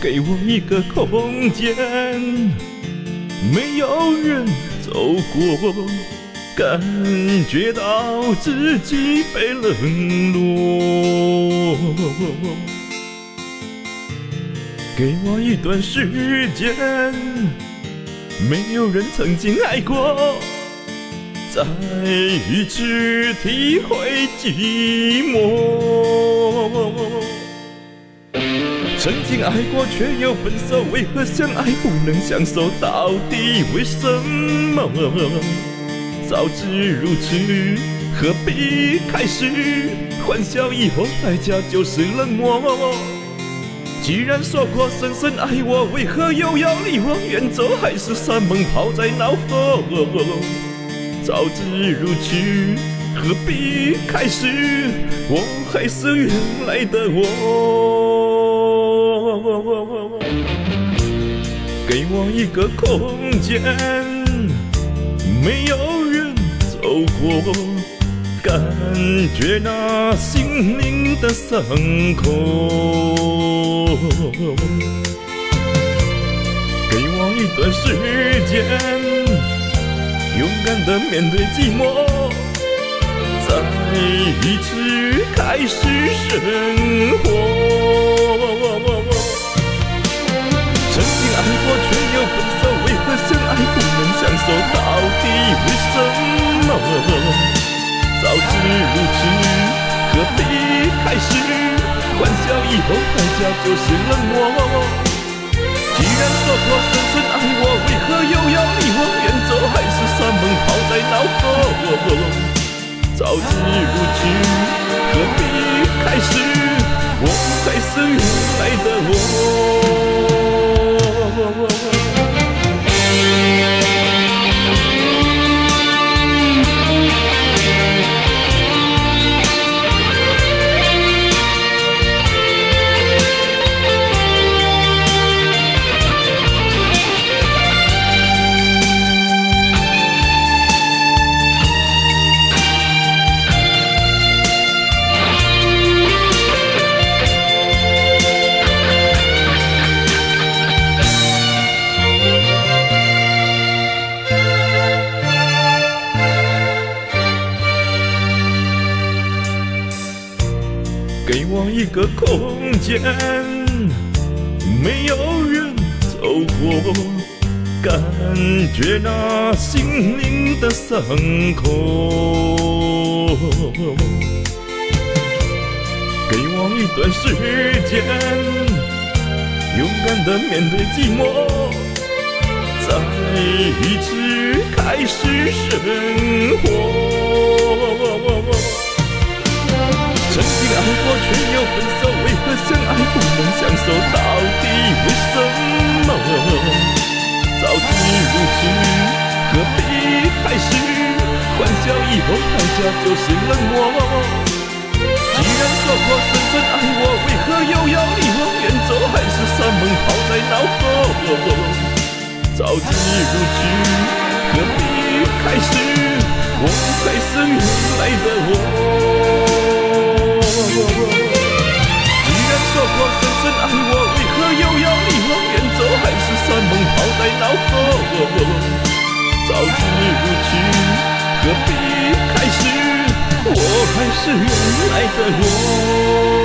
给我一个空间，没有人走过，感觉到自己被冷落。给我一段时间，没有人曾经爱过，再一次体会寂寞。曾经爱过，却又分手，为何相爱不能相守？到底为什么？早知如此，何必开始？欢笑以后代价就是冷漠。既然说过深深爱我，为何又要离我远走？还是山盟抛在脑后？早知如此，何必开始？我还是原来的我。给我一个空间，没有人走过，感觉那心灵的伤口。给我一段时间，勇敢的面对寂寞，再一次开始生活。以后代价就是冷漠。既然说过深深爱我，为何又要离我远走？海誓山盟抛在脑后？早知如此，何必开始？我还是原来的我。给我一个空间，没有人走过，感觉那心灵的伤口。给我一段时间，勇敢的面对寂寞，再一次开始生活。笑以后代价就是冷漠。既然说过深深爱我，为何又要离我远走？还是山盟抛在脑后？早知如此，何必开始？我还是原来的我。既然说过深深爱我，为何又要离我远走？还是山盟抛在脑后？早知如此，何必开始？我还是原来的我。